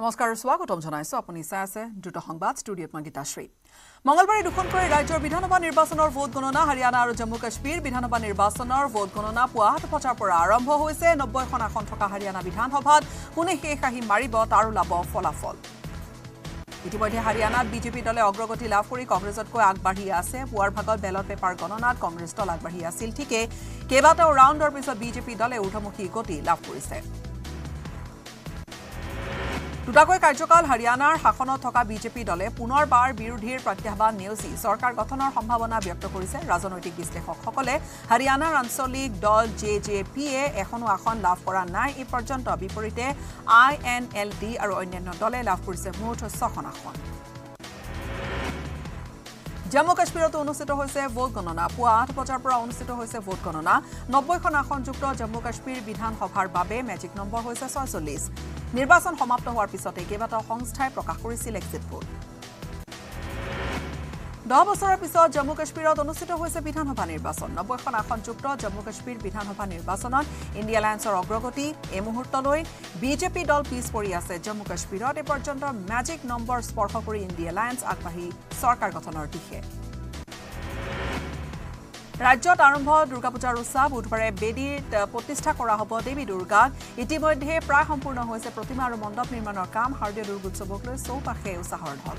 নমস্কাৰ স্বাগতম জনাইছো আপুনি চাই আছে দ্ৰুত সংবাদ ষ্টুডিঅ'ত মই গীতাশ্ৰী মঙলবাৰে দুখনকৈ ৰাজ্যৰ বিধানসভা নিৰ্বাচনৰ ভোট গণনা হাৰিয়ানা আৰু জম্মু কাশ্মীৰ বিধানসভা নিৰ্বাচনৰ ভোট গণনা পুৱা সাত বজাৰ পৰা আৰম্ভ হৈছে। নব্বৈখন আসন থকা হাৰিয়ানা বিধানসভাত কোনে শেষ আহি মাৰিব তাৰ ওলাব ফলাফল। ইতিমধ্যে হাৰিয়ানাত বিজেপি দলে অগ্ৰগতি লাভ কৰি কংগ্ৰেছতকৈ আগবাঢ়ি আছে। পুৱাৰ ভাগত বেলট পেপাৰ গণনাত কংগ্ৰেছ দল আগবাঢ়ি আছিল ঠিকে কেইবাটাও ৰাউণ্ডৰ পিছত বিজেপি দলে ঊৰ্ধমুখী গতি লাভ কৰিছে। দুটাকৈ কাৰ্যকাল হাৰিয়ানাৰ শাসনত থকা বিজেপি দলে পুনৰবাৰ বিৰোধীৰ প্ৰত্যাহ্বান নেওচি চৰকাৰ গঠনৰ সম্ভাৱনা ব্যক্ত কৰিছে ৰাজনৈতিক বিশ্লেষকসকলে। হাৰিয়ানাৰ আঞ্চলিক দল জে জে পিয়ে এখনো আসন লাভ কৰা নাই। এই পৰ্যন্ত বিপৰীতে আই এন এল ডি আৰু অন্যান্য দলে লাভ কৰিছে মুঠ ছখন আসন। জম্মু কাশ্মীৰতো অনুষ্ঠিত হৈছে ভোট গণনা। পুৱা আঠ বজাৰ পৰা অনুষ্ঠিত হৈছে ভোট গণনা। নব্বৈখন আসনযুক্ত জম্মু কাশ্মীৰ বিধানসভাৰ বাবে মেজিক নম্বৰ হৈছে ছয়চল্লিছ। নিৰ্বাচন সমাপ্ত হোৱাৰ পিছতে কেইবাটাও সংস্থাই প্ৰকাশ কৰিছিল এক্সিট পোল দহ বছৰৰ পিছত জম্মু কাশ্মীৰত অনুষ্ঠিত হৈছে বিধানসভা নিৰ্বাচন। নব্বৈখন আসনযুক্ত জম্মু কাশ্মীৰ বিধানসভা নিৰ্বাচনত ইণ্ডিয়া এলায়েন্সৰ অগ্ৰগতি এই মুহূৰ্তলৈ বিজেপি দল পিছ পৰি আছে। জম্মু কাশ্মীৰত এই পৰ্যন্ত মেজিক নম্বৰ স্পৰ্শ কৰি ইণ্ডিয়া এলায়েন্স আগবাঢ়ি চৰকাৰ গঠনৰ দিশে। ৰাজ্যত আৰম্ভ দুৰ্গা পূজাৰ উৎসৱ বুধবাৰে বেদীত প্ৰতিষ্ঠা কৰা হ'ব দেৱী দুৰ্গাক ইতিমধ্যে প্ৰায় সম্পূৰ্ণ হৈছে প্ৰতিমা আৰু মণ্ডপ নিৰ্মাণৰ কাম। শাৰদীয় দুৰ্গোৎসৱক লৈ চৌপাশে উৎসাহৰ ঢল।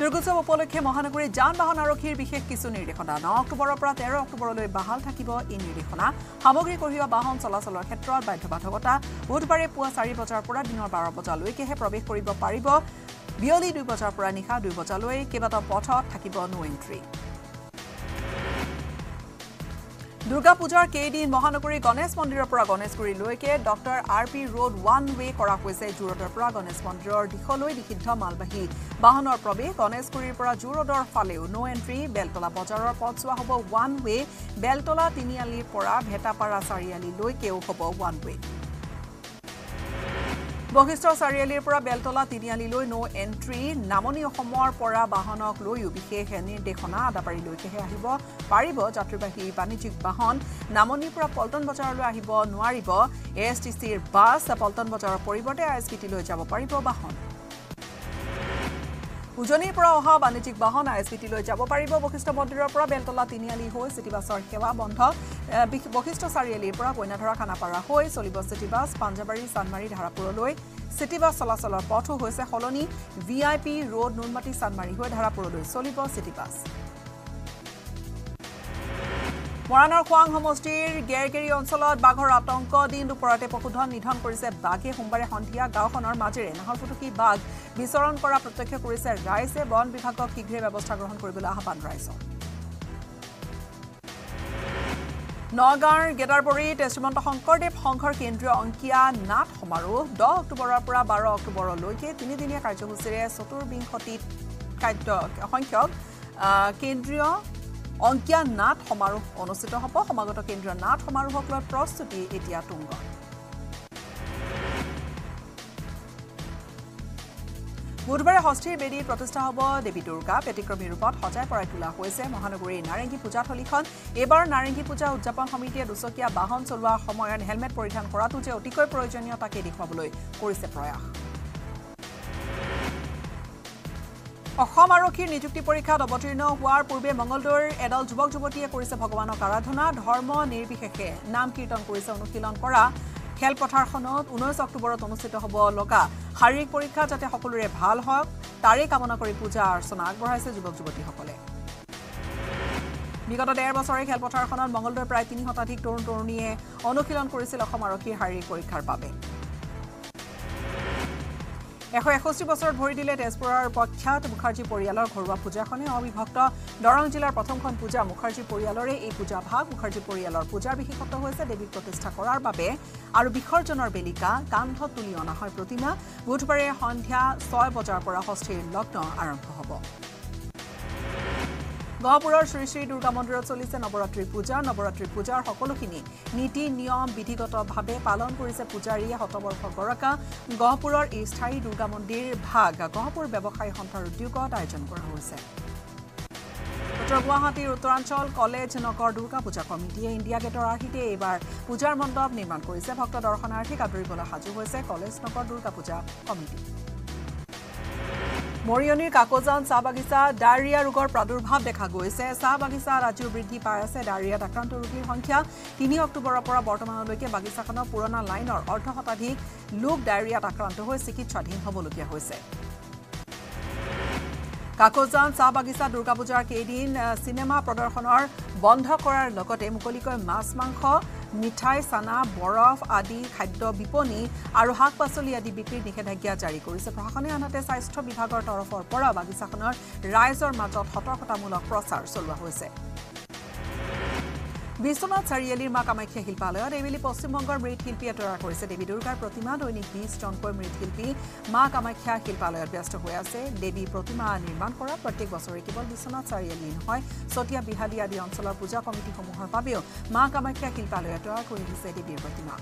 দুৰ্গোৎসৱ উপলক্ষে মহানগৰীত যান বাহন আৰক্ষীৰ বিশেষ কিছু নিৰ্দেশনা। ন অক্টোবৰৰ পৰা তেৰ অক্টোবৰলৈ বাহাল থাকিব এই নিৰ্দেশনা। সামগ্ৰী কঢ়িওৱা বাহন চলাচলৰ ক্ষেত্ৰত বাধ্যবাধকতা। বুধবাৰে পুৱা চাৰি বজাৰ পৰা দিনৰ বাৰ বজালৈকেহে প্ৰৱেশ কৰিব পাৰিব। বিয়লি দুই বজাৰ পৰা নিশা দুই বজালৈ কেইবাটাও পথত থাকিব নো এণ্ট্ৰি দুৰ্গা পূজাৰ কেইদিন মহানগৰীৰ গণেশ মন্দিৰৰ পৰা গণেশগুৰিলৈকে doctor R P road one way কৰা হৈছে জু ৰোডৰ পৰা গণেশ মন্দিৰৰ দিশলৈ নিষিদ্ধ মালবাহী। বাহনৰ প্ৰৱেশ গণেশগুৰিৰ পৰা জু ৰোডৰ ফালেও। ন' এণ্ট্ৰি বেলতলা বজাৰৰ পথছোৱা হ'ব ওৱান ৱে বেলতলা তিনিআলিৰ পৰা ভেটাপাৰা চাৰিআলিলৈকেও হ'ব ওৱান ৱে বশিষ্ঠ চাৰিআলিৰ পৰা বেলতলা তিনিআলিলৈ ন' এণ্ট্ৰি নামনি অসমৰ পৰা বাহনক লৈও বিশেষ নিৰ্দেশনা আদাবাৰীলৈকেহে আহিব। পাৰিব যাত্ৰীবাহী বাণিজ্যিক বাহন। নামনিৰ পৰা পল্টন বজাৰলৈ আহিব নোৱাৰিব। এ এছ টি চিৰ বাছ পল্টন বজাৰৰ পৰিৱৰ্তে আই এছ বি টিলৈ যাব পাৰিব বাহন। উজনিৰ পৰা অহা বাণিজ্যিক বাহন আই এছ বি টিলৈ যাব পাৰিব। বশিষ্ঠ মন্দিৰৰ পৰা বেলতলা তিনিআলি হৈ চিটি বাছৰ সেৱা বন্ধ। বশিষ্ঠ চাৰিআলিৰ পৰা কইনাধৰা খানাপাৰা হৈ চলিব চিটি বাছ পাঞ্জাবাৰী চানমাৰী ধাৰাপুৰলৈ। চিটি বাছ চলাচলৰ পথো হৈছে সলনি। V I P road Noonmati Chandmari হৈ ধাৰাপুৰলৈ চলিব চিটি বাছ মৰাণৰ খোৱাং সমষ্টিৰ গেৰগেৰী অঞ্চলত বাঘৰ আতংক। দিন দুপৰতে পশুধন নিধন কৰিছে বাঘে। সোমবাৰে সন্ধিয়া গাঁওখনৰ মাজেৰে নাহৰফুটুকী বাঘ বিচৰণ কৰা প্ৰত্যক্ষ কৰিছে। ৰাইজে বন বিভাগক শীঘ্ৰে ব্যৱস্থা গ্ৰহণ কৰিবলৈ আহ্বান ৰাইজক নগাঁৱৰ গেদাৰবৰীত শ্ৰীমন্ত শংকৰদেৱ সংঘৰ কেন্দ্ৰীয় অংকীয়া নাট সমাৰোহ দহ অক্টোবৰৰ পৰা বাৰ অক্টোবৰলৈকে তিনিদিনীয়া কাৰ্যসূচীৰে চতুৰ্বিংশতিত খাদ্য সংখ্যক কেন্দ্ৰীয় অংকীয়া নাট সমাৰোহ অনুষ্ঠিত হ'ব। সমাগত কেন্দ্ৰীয় নাট সমাৰোহক লৈ প্ৰস্তুতি এতিয়া তুংগ বুধবাৰে ষষ্ঠীৰ বেদী প্ৰতিষ্ঠা হ'ব। দেৱী দুৰ্গা ব্যতিক্ৰমী ৰূপত সজাই পৰাই তোলা হৈছে মহানগৰীৰ নাৰেংগী পূজাথলীখন এইবাৰ নাৰেংগী পূজা উদযাপন সমিতিয়ে দুচকীয়া বাহন চলোৱাৰ সময়ত হেলমেট পৰিধান কৰাটো যে অতিকৈ প্ৰয়োজনীয় তাকে দেখুৱাবলৈ কৰিছে প্ৰয়াস। অসম আৰক্ষীৰ নিযুক্তি পৰীক্ষাত অৱতীৰ্ণ হোৱাৰ পূৰ্বে মঙলদৈৰ এদল যুৱক যুৱতীয়ে কৰিছে ভগৱানক আৰাধনা ধৰ্ম নিৰ্বিশেষে। নাম কীৰ্তন কৰিছে অনুশীলন কৰা খেলপথাৰখনত ঊনৈছ অক্টোবৰত অনুষ্ঠিত হ'ব লগা শাৰীৰিক পৰীক্ষা যাতে সকলোৰে ভাল হওক তাৰেই কামনা কৰি পূজা অৰ্চনা আগবঢ়াইছে যুৱক যুৱতীসকলে বিগত ডেৰ বছৰে খেলপথাৰখনত মঙলদৈৰ প্ৰায় তিনি শতাধিক তৰুণ তৰুণীয়ে অনুশীলন কৰিছিল অসম আৰক্ষীৰ শাৰীৰিক পৰীক্ষাৰ বাবে। এশ এষষ্ঠি বছৰত ভৰি দিলে তেজপুৰৰ প্ৰখ্যাত মুখাৰ্জী পৰিয়ালৰ ঘৰুৱা পূজাখনে অবিভক্ত দৰং জিলাৰ প্ৰথমখন পূজা মুখাৰ্জী পৰিয়ালৰে এই পূজা ভাগ। মুখাৰ্জী পৰিয়ালৰ পূজাৰ বিশেষত্ব হৈছে দেৱীক প্ৰতিষ্ঠা কৰাৰ বাবে আৰু বিসৰ্জনৰ বেলিকা কান্ধত তুলি অনা হয় প্ৰতিমা। বুধবাৰে সন্ধিয়া ছয় বজাৰ পৰা ষষ্ঠীৰ লগ্ন আৰম্ভ হ'ব। গহপুৰৰ শ্ৰী শ্ৰী দুৰ্গা মন্দিৰত চলিছে নৱৰাত্ৰি পূজা। নৱৰাত্ৰি পূজাৰ সকলোখিনি নীতি নিয়ম বিধিগতভাৱে পালন কৰিছে পূজাৰীয়ে শতবৰ্ষ গৰকা। গহপুৰৰ এই স্থায়ী দুৰ্গা মন্দিৰ ভাগ গহপুৰ ব্যৱসায়ী সন্থাৰ উদ্যোগত আয়োজন কৰা হৈছে। উত্তৰ গুৱাহাটীৰ উত্তৰাঞ্চল কলেজ নগৰ দুৰ্গা পূজা কমিটিয়ে ইণ্ডিয়া গেটৰ আৰ্হিতে এইবাৰ পূজাৰ মণ্ডপ নিৰ্মাণ কৰিছে। ভক্ত দৰ্শনাৰ্থীক আদৰিবলৈ সাজু হৈছে কলেজ নগৰ দুৰ্গা পূজা কমিটি। মৰিয়নিৰ কাকজান চাহ বাগিচা ডায়েৰিয়া ৰোগৰ প্ৰাদুৰ্ভাৱ দেখা গৈছে। চাহ বাগিচাত আজিও বৃদ্ধি পাই আছে। ডায়েৰিয়াত আক্ৰান্ত ৰোগীৰ সংখ্যা তিনি অক্টোবৰৰ পৰা বৰ্তমানলৈকে বাগিচাখনৰ পুৰণা লাইনৰ অৰ্ধ শতাধিক লোক ডায়েৰিয়াত আক্ৰান্ত হৈ চিকিৎসাধীন হ'বলগীয়া হৈছে। কাকজান চাহ বাগিচা দুৰ্গা পূজাৰ কেইদিন চিনেমা প্ৰদৰ্শনৰ বন্ধ কৰাৰ লগতে মুকলিকৈ মাছ মাংস মিঠাই চানা বৰফ আদি খাদ্য বিপণী আৰু শাক পাচলি আদি বিক্ৰীৰ নিষেধাজ্ঞা জাৰি কৰিছে। প্ৰশাসনে আনহাতে স্বাস্থ্য বিভাগৰ তৰফৰ পৰা বাগিচাখনৰ ৰাইজৰ মাজত সতৰ্কতামূলক প্ৰচাৰ চলোৱা হৈছে। বিশ্বনাথ চাৰিআলিৰ মা কামাখ্যা শিল্পালয়ত এইবেলি পশ্চিমবংগৰ মৃৎশিল্পীয়ে তৈয়াৰ কৰিছে দেৱী দুৰ্গাৰ প্ৰতিমা দৈনিক বিছ জনকৈ মৃৎশিল্পী মা কামাখ্যা শিল্পালয়ত ব্যস্ত হৈ আছে। দেৱী প্ৰতিমা নিৰ্মাণ কৰা প্ৰত্যেক বছৰে কেৱল বিশ্বনাথ চাৰিআলি নহয় চতিয়া বিহালী আদি অঞ্চলৰ পূজা কমিটিসমূহৰ বাবেও মা কামাখ্যা শিল্পালয়ে তৈয়াৰ কৰি দিছে দেৱীৰ প্ৰতিমা।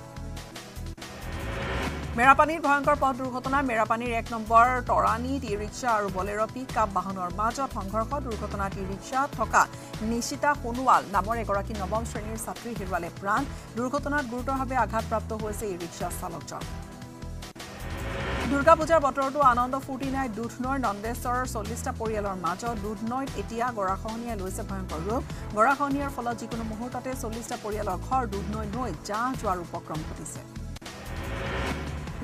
মেৰাপানীৰ ভয়ংকৰ পথ দুৰ্ঘটনা মেৰাপানীৰ এক নম্বৰ তৰাণীত ই ৰিক্সা আৰু বলেৰ পিক আপ বাহনৰ মাজত সংঘৰ্ষ দুৰ্ঘটনাত ই ৰিক্সাত থকা নিশিতা সোণোৱাল নামৰ এগৰাকী নৱম শ্ৰেণীৰ ছাত্ৰী হেৰুৱালে প্ৰাণ। দুৰ্ঘটনাত গুৰুতৰভাৱে আঘাতপ্ৰাপ্ত হৈছে ই ৰিক্সা চালকজন। দুৰ্গা পূজাৰ বতৰতো আনন্দ ফূৰ্তি নাই। দুধনৈৰ নন্দেশ্বৰৰ চল্লিছটা পৰিয়ালৰ মাজত দুধনৈত এতিয়া গৰাখহনীয়াই লৈছে ভয়ংকৰ ৰূপ গৰাখহনীয়াৰ ফলত যিকোনো মুহূৰ্ততে চল্লিছটা পৰিয়ালৰ ঘৰ দুধনৈ নৈ জাহ যোৱাৰ উপক্ৰম ঘটিছে।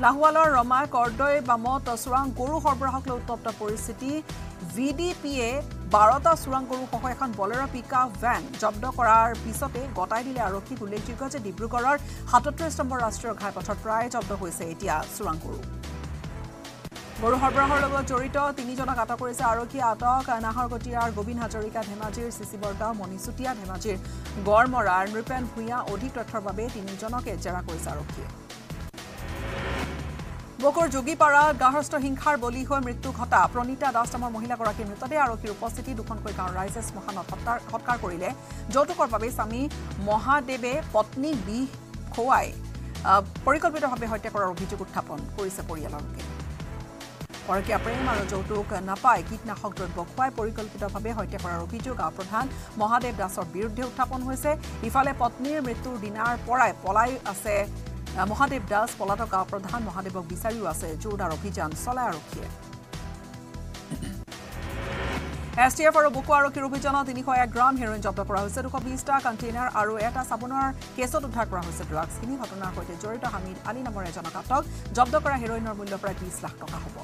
লাহোৱালৰ ৰমাই কৰ্দৈ বামত চোৰাং গৰু সৰবৰাহক লৈ উত্তপ্ত পৰিস্থিতি। ভি ডি পিয়ে বাৰটা চোৰাং গৰুসহ এখন বলেৰ পিকআপ ভেন জব্দ কৰাৰ পিছতে গতাই দিলে আৰক্ষীক উল্লেখযোগ্য যে ডিব্ৰুগড়ৰ সাতত্ৰিছ নম্বৰ ৰাষ্ট্ৰীয় ঘাইপথত প্ৰায় জব্দ হৈছে এতিয়া চোৰাং গৰু। গৰু সৰবৰাহৰ লগত জড়িত তিনিজনক আটক কৰিছে আৰক্ষীয়ে আটক নাহৰকটীয়াৰ গোবিন্দ হাজৰিকা ধেমাজিৰ চিচি বৰগাঁও মণি চুতীয়া ধেমাজিৰ। গড়মৰাৰ নৃপেন ভূঞা অধিক তথ্যৰ বাবে তিনিজনকে জেৰা কৰিছে আৰক্ষীয়ে। বকুৰ যোগীপাৰাত গাৰ্হস্থ হিংসাৰ বলি হৈ মৃত্যু ঘটা। প্ৰণীতা দাস নামৰ মহিলাগৰাকীৰ মৃতদেহ আৰক্ষীৰ উপস্থিতি দুখনকৈ গাঁৱৰ ৰাইজে শ্মশানত সৎকাৰ কৰিলে। যৌতুকৰ বাবে স্বামী মহাদেৱে পত্নীক বিষ খুৱাই পৰিকল্পিতভাৱে হত্যা কৰাৰ অভিযোগ উত্থাপন কৰিছে পৰিয়ালৰ লোকে পৰকীয়া প্ৰেম আৰু যৌতুক নাপাই কীটনাশক দ্ৰব্য খুৱাই পৰিকল্পিতভাৱে হত্যা কৰাৰ অভিযোগ গাঁও প্ৰধান মহাদেৱ দাসৰ বিৰুদ্ধে উত্থাপন হৈছে। ইফালে পত্নীৰ মৃত্যুৰ দিনাৰ পৰাই পলাই আছে মহাদেৱ দাস পলাতক প্ৰধান মহাদেৱক বিচাৰিও আছে জোৰদাৰ অভিযান চলাই আৰক্ষীয়ে। এছ টি এফ আৰু বুকু আৰক্ষীৰ অভিযানত তিনিশ এক গ্ৰাম হেৰইন জব্দ কৰা হৈছে দুশ বিছটা কণ্টেইনাৰ আৰু এটা চাবোনৰ কেছত উদ্ধাৰ কৰা হৈছে ড্ৰাগছখিনি ঘটনাৰ সৈতে জড়িত হামিদ আলী নামৰ এজনক আটক জব্দ কৰা হেৰইনৰ মূল্য প্ৰায় বিছ লাখ টকা হ'ব।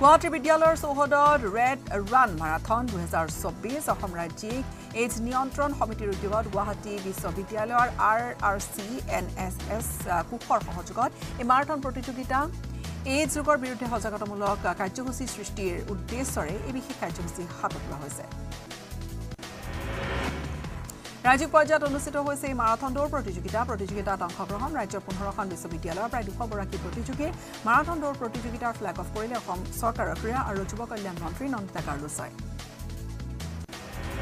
গুৱাহাটী বিদ্যালয়ৰ চৌহদত ৰেড ৰান মাৰাথন দুহেজাৰ চৌব্বিছ অসম ৰাজ্যিক এইডছ নিয়ন্ত্ৰণ সমিতিৰ উদ্যোগত গুৱাহাটী বিশ্ববিদ্যালয়ৰ R R C N S S কোষৰ সহযোগত এই মাৰাথন প্ৰতিযোগিতা। এইডছ ৰোগৰ বিৰুদ্ধে সজাগতামূলক কাৰ্যসূচী সৃষ্টিৰ উদ্দেশ্যৰে এই বিশেষ কাৰ্যসূচী হাতত লোৱা হৈছে। ৰাজ্যিক পৰ্যায়ত অনুষ্ঠিত হৈছে এই মাৰাথন দৌৰ প্ৰতিযোগিতা। প্ৰতিযোগিতাত অংশগ্ৰহণ ৰাজ্যৰ পোন্ধৰখন বিশ্ববিদ্যালয়ৰ প্ৰায় দুশগৰাকী প্ৰতিযোগীয়ে মাৰাথন দৌৰ প্ৰতিযোগিতাৰ ফ্লেগ অফ কৰিলে অসম চৰকাৰৰ ক্ৰীড়া আৰু যুৱ কল্যাণ মন্ত্ৰী নন্দিতা কাৰ্লোচাই।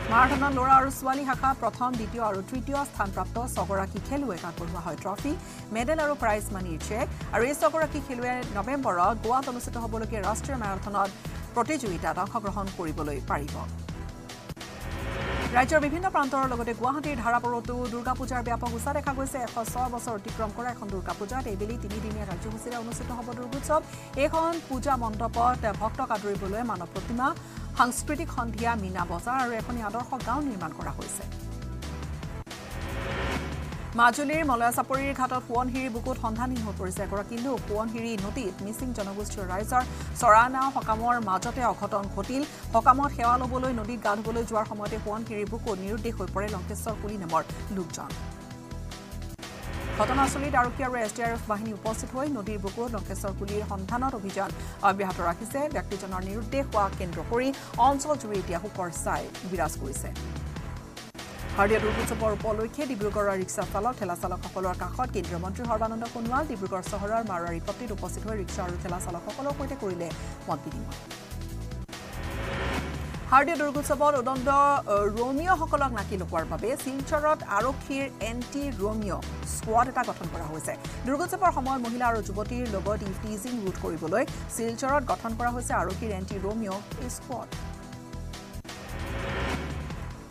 মাৰাথনত ল'ৰা আৰু ছোৱালী শাখাত প্ৰথম দ্বিতীয় আৰু তৃতীয় স্থানপ্ৰাপ্ত ছগৰাকী খেলুৱৈক আগবঢ়োৱা হয় ট্ৰফি মেডেল আৰু প্ৰাইজ মানিৰ চেক। আৰু এই ছগৰাকী খেলুৱৈয়ে নৱেম্বৰত গোৱাত অনুষ্ঠিত হ'বলগীয়া ৰাষ্ট্ৰীয় মাৰাথনত প্ৰতিযোগিতাত অংশগ্ৰহণ কৰিবলৈ পাৰিব। ৰাজ্যৰ বিভিন্ন প্ৰান্তৰ লগতে গুৱাহাটীৰ ধাৰাপুৰতো দুৰ্গা পূজাৰ ব্যাপক উচা দেখা গৈছে। এশ ছয় বছৰ অতিক্ৰম কৰা এখন দুৰ্গা পূজাত এইবেলি তিনিদিনীয়া কাৰ্যসূচীৰে অনুষ্ঠিত হ'ব দুৰ্গোৎসৱ। এইখন পূজা মণ্ডপত ভক্তক আদৰিবলৈ মানৱ প্ৰতিমা সাংস্কৃতিক সন্ধিয়া মীনা বজাৰ আৰু এখনি আদৰ্শ গাঁও নিৰ্মাণ কৰা হৈছে। মাজুলীৰ মলয়াচাপৰিৰ ঘাটত সোৱণশিৰি বুকুত সন্ধানহীন হৈ পৰিছে এগৰাকী লোক। সোৱণশিৰি নদীত মিচিং জনগোষ্ঠীয় ৰাইজৰ চৰা নাও সকামৰ মাজতে অঘটন ঘটিল। সকামত সেৱা ল'বলৈ নদীত গা ধুবলৈ যোৱাৰ সময়তে সোৱণশিৰিৰ বুকুত নিৰুদ্দেশ হৈ পৰে লংকেশ্বৰ কুলি নামৰ লোকজন। ঘটনাস্থলীত আৰক্ষী আৰু এছ ডি আৰ এফ বাহিনী উপস্থিত হৈ নদীৰ বুকুত লংকেশ্বৰ কুলিৰ সন্ধানত অভিযান অব্যাহত ৰাখিছে। ব্যক্তিজনৰ নিৰুদ্দেশ হোৱা কেন্দ্ৰ কৰি অঞ্চলজুৰি এতিয়া শোকৰ ছাই বিৰাজ কৰিছে। শাৰদীয় দুৰ্গোৎসৱৰ উপলক্ষে ডিব্ৰুগড়ৰ ৰিক্সা চালক ঠেলা চালকসকলৰ কাষত কেন্দ্ৰীয় মন্ত্ৰী সৰ্বানন্দ সোণোৱাল ডিব্ৰুগড় চহৰৰ মাৰোৱাৰী পট্টিত উপস্থিত হৈ ৰিক্সা আৰু ঠেলা চালকসকলৰ সৈতে কৰিলে মত বিনিময় শাৰদীয় দুৰ্গোৎসৱত উদণ্ড ৰোমিঅ'সকলক নাকি লগোৱাৰ বাবে শিলচৰত আৰক্ষীৰ এণ্টি ৰোমিঅ' স্কোৱাড এটা গঠন কৰা হৈছে। দুৰ্গোৎসৱৰ সময়ত মহিলা আৰু যুৱতীৰ লগত ইফটিজিং ৰোধ কৰিবলৈ শিলচৰত গঠন কৰা হৈছে আৰক্ষীৰ এণ্টি ৰোমিঅ' স্কোৱাড।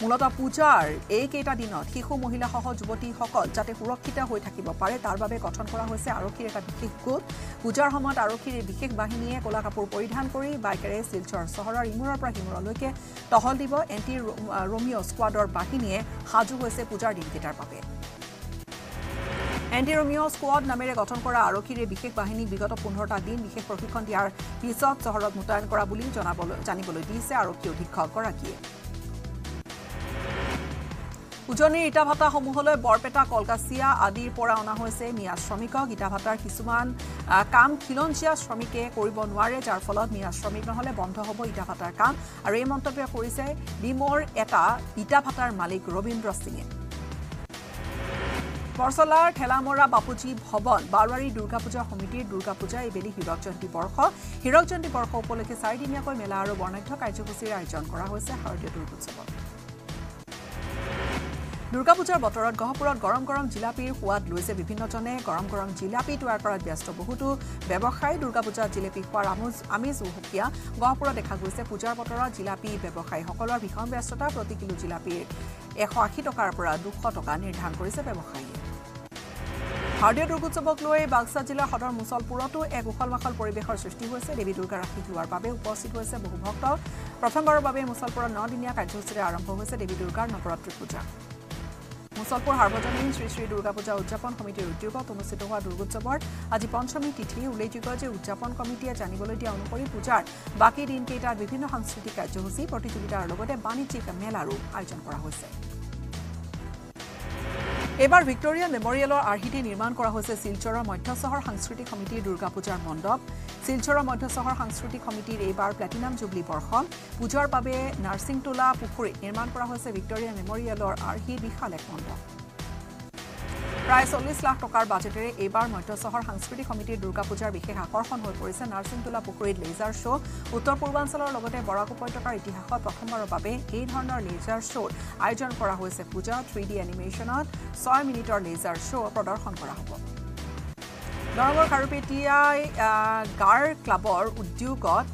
মূলতঃ পূজাৰ এইকেইটা দিনত শিশু মহিলাসহ যুৱতীসকল যাতে সুৰক্ষিত হৈ থাকিব পাৰে তাৰ বাবে গঠন কৰা হৈছে আৰক্ষীৰ এটা বিশেষ গোট। পূজাৰ সময়ত আৰক্ষীৰ এই বিশেষ বাহিনীয়ে ক'লা কাপোৰ পৰিধান কৰি বাইকেৰে শিলচৰ চহৰৰ ইমূৰৰ পৰা সিমূৰলৈকে টহল দিব। এণ্টি ৰোমিঅ' স্কোৱাডৰ বাহিনীয়ে সাজু হৈছে পূজাৰ দিনকেইটাৰ বাবে। এণ্টি ৰোমিঅ' স্কোৱাড নামেৰে গঠন কৰা আৰক্ষীৰ এই বিশেষ বাহিনীক বিগত পোন্ধৰটা দিন বিশেষ প্ৰশিক্ষণ দিয়াৰ পিছত চহৰত মোতায়েন কৰা বুলি জনাবলৈ দিছে আৰক্ষী অধীক্ষকগৰাকীয়ে। উজনিৰ ইটা ভাটাসমূহলৈ বৰপেটা কলকাছিয়া আদিৰ পৰা অনা হৈছে মিয়া শ্ৰমিকক। ইটা ভাটাৰ কিছুমান কাম খিলঞ্জীয়া শ্ৰমিকে কৰিব নোৱাৰে যাৰ ফলত মিয়া শ্ৰমিক নহ'লে বন্ধ হ'ব ইটা ভাটাৰ কাম। আৰু এই মন্তব্য কৰিছে ডিমৰ এটা ইটা ভাটাৰ মালিক ৰবীন্দ্ৰ সিঙে। পৰচলাৰ ঠেলামৰা বাপুজী ভৱন বাৰোৱাৰী দুৰ্গা পূজা সমিতিৰ দুৰ্গা পূজা এইবেলি হীৰক জয়ন্তী বৰ্ষ। হীৰক জয়ন্তী বৰ্ষ উপলক্ষে চাৰিদিনীয়াকৈ মেলা আৰু বৰ্ণাঢ্য কাৰ্যসূচীৰ আয়োজন কৰা হৈছে শাৰদীয় দুৰ্গোৎসৱত। দুৰ্গা পূজাৰ বতৰত গহপুৰত গৰম গৰম জিলাপিৰ সোৱাদ লৈছে বিভিন্নজনে। গৰম গৰম জিলাপি তৈয়াৰ কৰাত ব্যস্ত বহুতো ব্যৱসায়ী দুৰ্গা পূজাত জিলাপি খোৱাৰ আমোজ আমেজ উহকীয়া। গহপুৰত দেখা গৈছে পূজাৰ বতৰত জিলাপি ব্যৱসায়ীসকলৰ ভীষণ ব্যস্ততা প্ৰতি কিলো জিলাপিৰ এশ আশী টকাৰ পৰা দুশ টকা নিৰ্ধাৰণ কৰিছে ব্যৱসায়ীয়ে। শাৰদীয় দুৰ্গোৎসৱক লৈ বাক্সা জিলাৰ সদৰ মুছলপুৰতো এক উখল মাখল পৰিৱেশৰ সৃষ্টি হৈছে। দেৱী দুৰ্গা ৰাশিক লোৱাৰ বাবে উপস্থিত হৈছে বহু ভক্ত। প্ৰথমবাৰৰ বাবে মুছলপুৰত নদিনীয়া কাৰ্যসূচীৰে আৰম্ভ হৈছে দেৱী দুৰ্গাৰ নৱৰাত্ৰি পূজা। মুছলপুৰ সাৰ্বজনীন শ্ৰী শ্ৰী দুৰ্গা পূজা উদযাপন সমিতিৰ উদ্যোগত অনুষ্ঠিত হোৱা দুৰ্গোৎসৱৰ আজি পঞ্চমী তিথি উল্লেখযোগ্য যে উদযাপন কমিটিয়ে জানিবলৈ দিয়া অনুসৰি পূজাৰ বাকী দিনকেইটাত বিভিন্ন সাংস্কৃতিক কাৰ্যসূচী প্ৰতিযোগিতাৰ লগতে বাণিজ্যিক মেলাৰো আয়োজন কৰা হৈছে। এইবাৰ ভিক্টৰিয়া মেমৰিয়েলৰ আৰ্হিতে নিৰ্মাণ কৰা হৈছে শিলচৰৰ মধ্য চহৰ সাংস্কৃতিক সমিতিৰ দুৰ্গা পূজাৰ মণ্ডপ। শিলচৰৰ মধ্য চহৰ সাংস্কৃতিক সমিতিৰ এইবাৰ প্লেটিনাম জুবলি বৰ্ষ পূজাৰ বাবে নাৰ্ছিংটোলা পুখুৰীত নিৰ্মাণ কৰা হৈছে ভিক্টৰিয়া মেমৰিয়েলৰ আৰ্হি বিশাল এক মণ্ডপ। প্ৰায় চল্লিছ লাখ টকাৰ বাজেটেৰে এইবাৰ মধ্য চহৰ সাংস্কৃতিক সমিতিৰ দুৰ্গা পূজাৰ বিশেষ আকৰ্ষণ হৈ পৰিছে নাৰ্ছিংটোলা পুখুৰীত লেজাৰ শ্ব' উত্তৰ পূৰ্বাঞ্চলৰ লগতে বৰাক উপত্যকাৰ ইতিহাসত প্ৰথমবাৰৰ বাবে এই ধৰণৰ লেজাৰ শ্ব'ৰ আয়োজন কৰা হৈছে। পূজা থ্ৰী ডি এনিমেশ্যনত ছয় মিনিটৰ লেজাৰ শ্ব' প্ৰদৰ্শন কৰা হ'ব। দৰঙৰ খাৰুপেটীয়াই গাৰ ক্লাবৰ উদ্যোগত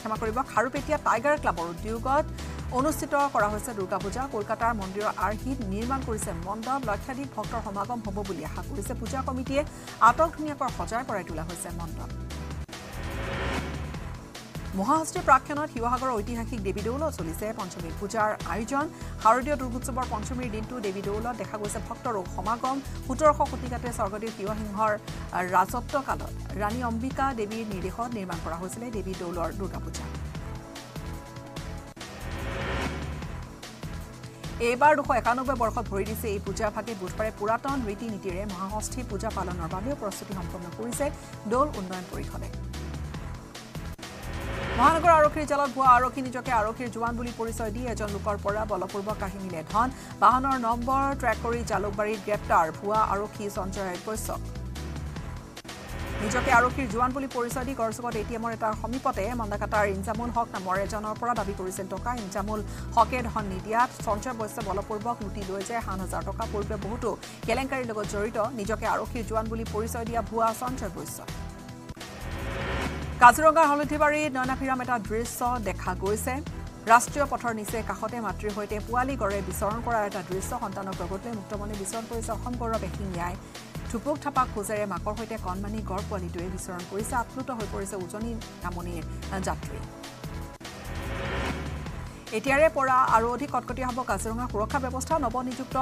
ক্ষমা কৰিব খাৰুপেটীয়া টাইগাৰ ক্লাবৰ উদ্যোগত অনুষ্ঠিত কৰা হৈছে দুৰ্গা পূজা। কলকাতাৰ মন্দিৰৰ আৰ্হিত নিৰ্মাণ কৰিছে মণ্ডপ। লক্ষাধিক ভক্তৰ সমাগম হ'ব বুলি আশা কৰিছে পূজা কমিটিয়ে। আটক ধুনীয়াকৈ সজাই পৰাই তোলা হৈছে মণ্ডপ। মহাহস্তীৰ প্ৰাক্ষণত শিৱসাগৰৰ ঐতিহাসিক দেৱী দৌলত চলিছে পঞ্চমী পূজাৰ আয়োজন। শাৰদীয় দুৰ্গোৎসৱৰ পঞ্চমীৰ দিনটো দেৱী দৌলত দেখা গৈছে ভক্তৰ সমাগম। সোতৰশ শতিকাতে স্বৰ্গদেৱ শিৱসিংহৰ ৰাজত্ব কালত। ৰাণী অম্বিকা দেৱীৰ নিৰ্দেশত নিৰ্মাণ কৰা হৈছিলে দেৱী দৌলৰ দুৰ্গা পূজা। এইবাৰ দুশ একানব্বৈ বৰ্ষত ভৰি দিছে এই পূজা বুধবাৰে পুৰাতন ৰীতি নীতিৰে মহাষষ্ঠী পূজা পালনৰ বাবেও প্ৰস্তুতি সম্পন্ন কৰিছে দৌল উন্নয়ন পৰিষদে। মহানগৰ আৰক্ষীৰ জালত ভুৱা আৰক্ষী নিজকে আৰক্ষীৰ জোৱান বুলি পৰিচয় দি এজন লোকৰ পৰা বলপূৰ্বক কাহিনীলে ধন বাহনৰ নম্বৰ ট্ৰেক কৰি জালুকবাৰীত গ্ৰেপ্তাৰ ভুৱা আৰক্ষী সঞ্জয় কৈছক নিজকে আৰক্ষীৰ জোৱান বুলি পৰিচয় দি গড়চুকত এ টি এমৰ এটাৰ সমীপতে মন্দাকাটাৰ ইনজামুল হক নামৰ এজনৰ পৰা দাবী কৰিছিল। টকা ইনজামুল হকে ধন নিদিয়াত সঞ্জয় বৈশ্য বলপূৰ্বক লুটি লৈ যায় সাত হাজাৰ টকা। পূৰ্বে বহুতো কেলেংকাৰীৰ লগত জড়িত নিজকে আৰক্ষীৰ জোৱান বুলি পৰিচয় দিয়া ভুৱা সঞ্জয় বৈশ্য। কাজিৰঙাৰ হলধিবাৰীত নয়নাভিৰাম এটা দৃশ্য দেখা গৈছে। ৰাষ্ট্ৰীয় পথৰ নিচে কাষতে মাতৃৰ সৈতে পোৱালী গড়ে বিচৰণ কৰাৰ এটা দৃশ্য সন্তানক লগত লৈ মুক্তমনে বিচৰণ কৰিছে। অসম গৌৰৱ এশিঙীয়াই। থুপুক থাপাক খোজেৰে মাকৰ সৈতে কণমানি গড় পোৱালিটোৱে বিচৰণ কৰিছে আপ্লুত হৈ পৰিছে উজনি নামনিৰ যাত্ৰী। এতিয়াৰে পৰা আৰু অধিক কটকটীয়া হ'ব কাজিৰঙাৰ সুৰক্ষা ব্যৱস্থা। নৱনিযুক্ত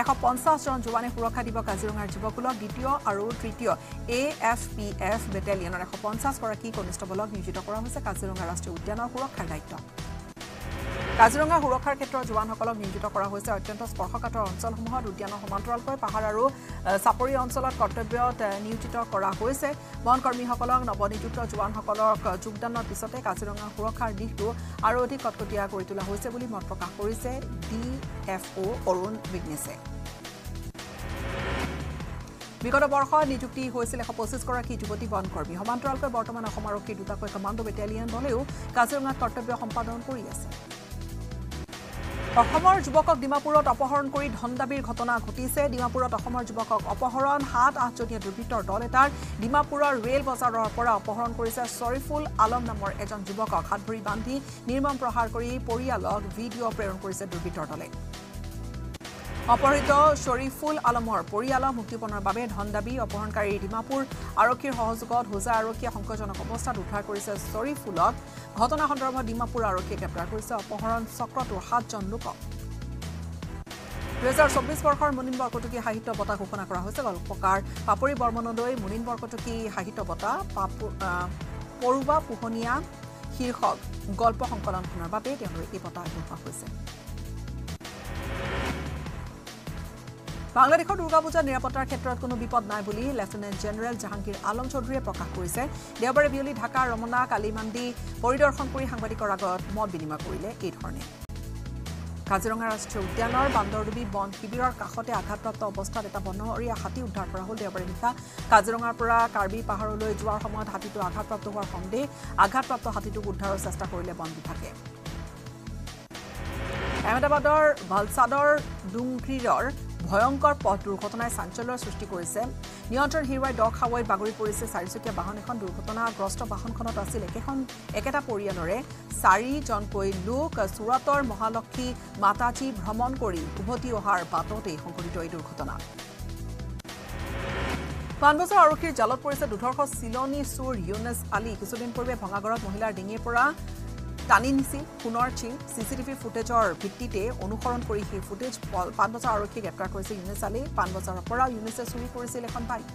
এশ পঞ্চাছজন জোৱানে সুৰক্ষা দিব কাজিৰঙাৰ যুৱকুলক দ্বিতীয় আৰু তৃতীয় এ এফ পি এফ বেটেলিয়নৰ এশ পঞ্চাছগৰাকী কনিষ্টবলক নিয়োজিত কৰা হৈছে। কাজিৰঙা ৰাষ্ট্ৰীয় উদ্যানৰ সুৰক্ষাৰ দায়িত্ব। কাজিৰঙা সুৰক্ষাৰ ক্ষেত্ৰত জোৱানসকলক নিয়োজিত কৰা হৈছে। অত্যন্ত স্পৰ্শকাতৰ অঞ্চলসমূহত উদ্যানৰ সমান্তৰালকৈ পাহাৰ আৰু চাপৰি অঞ্চলত কৰ্তব্যত নিয়োজিত কৰা হৈছে। বনকৰ্মীসকলক নৱনিযুক্ত জোৱানসকলক যোগদানৰ পিছতে কাজিৰঙা সুৰক্ষাৰ দিশটো আৰু অধিক কটকটীয়া কৰি তোলা হৈছে বুলি মত প্ৰকাশ কৰিছে ডি এফ অ' অৰুণ বিঘ্নেছে বিগত বৰ্ষত নিযুক্তি হৈছিল এশ পঁচিছগৰাকী যুৱতী বনকৰ্মী সমান্তৰালকৈ বৰ্তমান অসম আৰক্ষীৰ দুটাকৈ কমাণ্ডো বেটেলিয়ন দলেও কাজিৰঙাত কৰ্তব্য সম্পাদন কৰি আছে। অসমৰ যুৱকক ডিমাপুৰত অপহৰণ কৰি ধন দাবীৰ ঘটনা ঘটিছে। ডিমাপুৰত অসমৰ যুৱকক অপহৰণ সাত আঠজনীয়া দুৰ্বৃত্তৰ দল এটাৰ ডিমাপুৰৰ ৰেল বজাৰৰ পৰা অপহৰণ কৰিছে শ্বৰিফুল আলম নামৰ এজন যুৱকক। হাত ভৰি বান্ধি নিৰ্মম প্ৰহাৰ কৰি পৰিয়ালক ভিডিঅ' প্ৰেৰণ কৰিছে দুৰ্বৃত্তৰ দলে। অপহৃত শ্বৰিফুল আলমৰ পৰিয়ালক মুক্তিপণৰ বাবে ধন দাবী অপহৰণকাৰী ডিমাপুৰ আৰক্ষীৰ সহযোগত হোজা আৰক্ষীয়ে সংকটজনক অৱস্থাত উদ্ধাৰ কৰিছে শ্বৰিফুলক ঘটনা সন্দৰ্ভত ডিমাপুৰ আৰক্ষীয়ে গ্ৰেপ্তাৰ কৰিছে। অপহৰণ চক্ৰটোৰ সাতজন লোকক। দুহেজাৰ চৌব্বিছ বৰ্ষৰ মুনিন বৰকটকী সাহিত্য বঁটা ঘোষণা কৰা হৈছে। গল্পকাৰ পাপৰি বৰ্মনলৈ মুনিন বৰকটকী সাহিত্য বঁটা পৰুৱা পোহনীয়া শীৰ্ষক গল্প সংকলনখনৰ বাবে তেওঁলৈ এই বঁটা আগবঢ়োৱা হৈছে বাংলাদেশৰ দুৰ্গা পূজাৰ নিৰাপত্তাৰ ক্ষেত্ৰত কোনো বিপদ নাই বুলি লেফটেনেণ্ট জেনেৰেল জাহাংগীৰ আলম চৌধুৰীয়ে প্ৰকাশ কৰিছে। দেওবাৰে বিয়লি ঢাকা ৰমনা কালিমাণ্ডি পৰিদৰ্শন কৰি সাংবাদিকৰ আগত মত বিনিময় কৰিলে এইধৰণে কাজিৰঙা ৰাষ্ট্ৰীয় উদ্যানৰ বান্দৰডুবি বন শিবিৰৰ কাষতে আঘাতপ্ৰাপ্ত অৱস্থাত এটা বনৰীয়া হাতী উদ্ধাৰ কৰা হ'ল দেওবাৰে নিশা। কাজিৰঙাৰ পৰা কাৰ্বি পাহাৰলৈ যোৱাৰ সময়ত হাতীটো আঘাতপ্ৰাপ্ত হোৱাৰ সন্দেহ। আঘাতপ্ৰাপ্ত হাতীটোক উদ্ধাৰৰ চেষ্টা কৰিলে বন বিভাগে। আহমেদাবাদৰ ভালচাদৰ ডুংগ্ৰীৰৰ ভয়ংকৰ পথ দুৰ্ঘটনাই চাঞ্চল্যৰ সৃষ্টি কৰিছে। নিয়ন্ত্ৰণ হেৰুৱাই দ খাৱৈত বাগৰি পৰিছে। চাৰিচকীয়া বাহন এখন দুৰ্ঘটনাগ্ৰস্ত বাহনখনত আছিল। একেখন একেটা পৰিয়ালৰে চাৰিজনকৈ লোক ছুৰাটৰ মহালক্ষী মাতাজী ভ্ৰমণ কৰি উভতি অহাৰ বাটতেই সংঘটিত এই দুৰ্ঘটনা। পাণবজাৰ আৰক্ষীৰ জালত পৰিছে দুধৰ্ষ চিলনী চোৰ ইউনেছ আলী। কিছুদিন পূৰ্বে ভঙাগড়ত মহিলাৰ ডিঙিৰ পৰা টানি নিছিল সোণৰ চিন চি চি টিভি ফুটেজৰ ভিত্তিতে অনুসৰণ কৰি সেই ফুটেজ পাণবজাৰ আৰক্ষীয়ে গ্ৰেপ্তাৰ কৰিছে। ইউনিছ আলী পাণবজাৰৰ পৰা ইউনিছে চুৰি কৰিছিল এখন বাইক।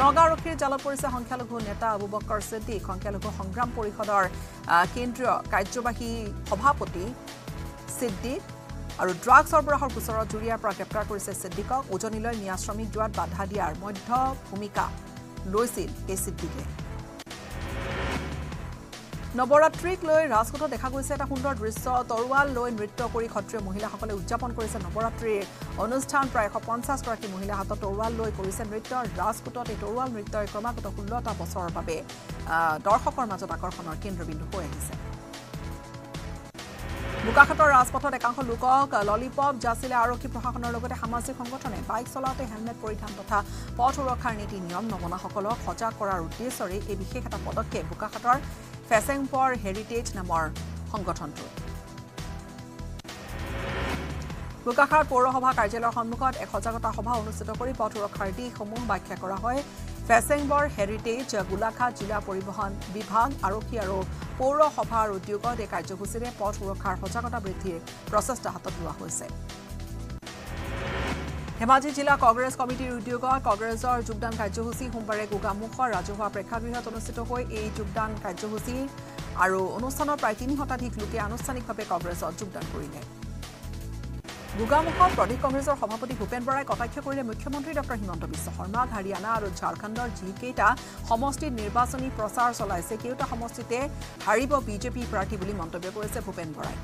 নগাঁও আৰক্ষীৰ জালত পৰিছে সংখ্যালঘু নেতা আবু বক্কৰ ছিদ্দিক। সংখ্যালঘু সংগ্ৰাম পৰিষদৰ কেন্দ্ৰীয় কাৰ্যবাহী সভাপতি ছিদ্দিক আৰু ড্ৰাগ সৰবৰাহৰ গোচৰত জুৰিয়াৰ পৰা গ্ৰেপ্তাৰ কৰিছে ছিদ্দিকক। উজনিলৈ নিয়া শ্ৰমিক যোৱাত বাধা দিয়াৰ মধ্য ভূমিকা লৈছিল এই ছিদ্দিকে। নৱৰাত্ৰিক লৈ ৰাজকোটত দেখা গৈছে এটা সুন্দৰ দৃশ্য। তৰোৱাল লৈ নৃত্য কৰি সত্ৰীয় মহিলাসকলে উদযাপন কৰিছে নৱৰাত্ৰিৰ। অনুষ্ঠান প্ৰায় এশ পঞ্চাছগৰাকী মহিলা হাতত তৰোৱাল লৈ কৰিছে নৃত্য। ৰাজকোটত এই তৰোৱাল নৃত্যই ক্ৰমাগত ষোল্লটা বছৰৰ বাবে দৰ্শকৰ মাজত আকৰ্ষণৰ কেন্দ্ৰবিন্দু হৈ আহিছে। বোকাখাটৰ ৰাজপথত একাংশ লোকক ললিপপ যাচিলে আৰক্ষী প্ৰশাসনৰ লগতে সামাজিক সংগঠনে বাইক চলাওঁতে হেলমেট পৰিধান তথা পথ সুৰক্ষাৰ নীতি নিয়ম নমনাসকলক সজাগ কৰাৰ উদ্দেশ্যৰে এই বিশেষ এটা পদক্ষেপ বোকাখাটৰ ফেচেংপৰ হেৰিটেজ নামৰ সংগঠনটোৰ বোকাখাট পৌৰসভা কাৰ্যালয়ৰ সন্মুখত এক সজাগতা সভা অনুষ্ঠিত কৰি পথ সুৰক্ষাৰ দিশসমূহ ব্যাখ্যা কৰা হয়। ফেচেংবৰ হেৰিটেজ গোলাঘাট জিলা পৰিবহণ বিভাগ আৰক্ষী আৰু পৌৰসভাৰ উদ্যোগত এই কাৰ্যসূচীৰে পথ সুৰক্ষাৰ সজাগতা বৃদ্ধিৰ প্ৰচেষ্টা হাতত লোৱা হৈছে। ধেমাজি জিলা কংগ্ৰেছ কমিটিৰ উদ্যোগত কংগ্ৰেছৰ যোগদান কাৰ্যসূচী সোমবাৰে গোগামুখৰ ৰাজহুৱা প্ৰেক্ষাগৃহত অনুষ্ঠিত হৈ এই যোগদান কাৰ্যসূচী আৰু অনুষ্ঠানৰ প্ৰায় তিনি শতাধিক লোকে আনুষ্ঠানিকভাৱে কংগ্ৰেছত যোগদান কৰিলে। গোগামুখত প্ৰদেশ কংগ্ৰেছৰ সভাপতি ভূপেন বৰাই কটাক্ষ কৰিলে মুখ্যমন্ত্ৰী ডঃ হিমন্ত বিশ্ব শৰ্মাক হাৰিয়ানা আৰু ঝাৰখণ্ডৰ যিকেইটা সমষ্টিত নিৰ্বাচনী প্ৰচাৰ চলাইছে কেইটা সমষ্টিতে হাৰিব বিজেপি প্ৰাৰ্থী বুলি মন্তব্য কৰিছে ভূপেন বৰাই।